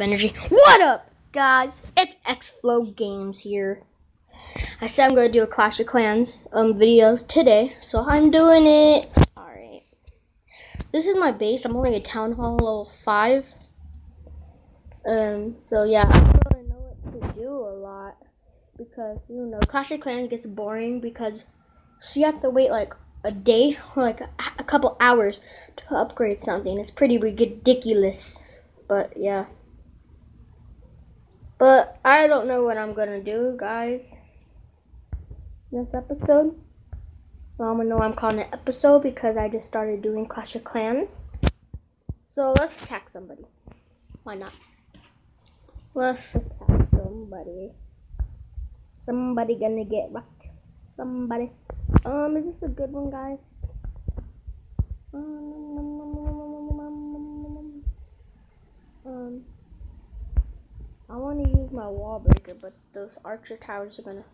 energy. What up, guys? It's Xflow Games here. I said I'm gonna do a Clash of Clans um video today, so I'm doing it. All right. This is my base. I'm only a Town Hall level five. Um. So yeah, I don't really know what to do a lot because you know Clash of Clans gets boring because so you have to wait like a day or like a, a couple hours to upgrade something. It's pretty ridiculous. But yeah. But I don't know what I'm gonna do, guys. This episode. Well, I'm gonna know I'm calling it episode because I just started doing Clash of Clans. So let's attack somebody. Why not? Let's attack somebody. Somebody gonna get wrecked. Somebody. Um, is this a good one, guys? Um, I want to use my wall breaker, but those archer towers are gonna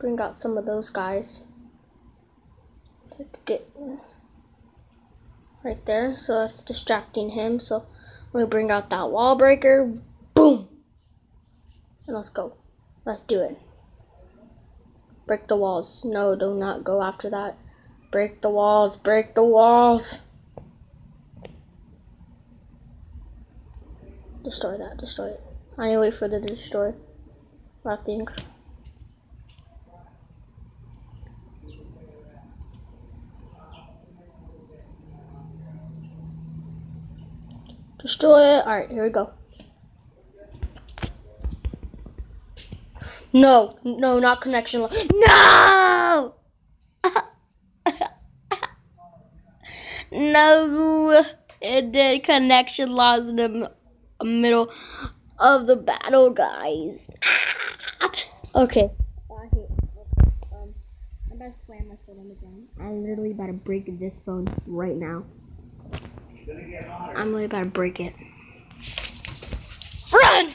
bring out some of those guys to get right there. So that's distracting him. So we bring out that wall breaker. Boom! And let's go. Let's do it. Break the walls. No, do not go after that. Break the walls. Break the walls. Destroy that. Destroy it. I need to wait for the destroy. I think. Destroy it. Alright, here we go. No, no, not connection. No! no, it did connection loss in the middle of the battle, guys. okay. I'm about to slam my phone on the ground. I'm literally about to break this phone right now. I'm literally about to break it. Run!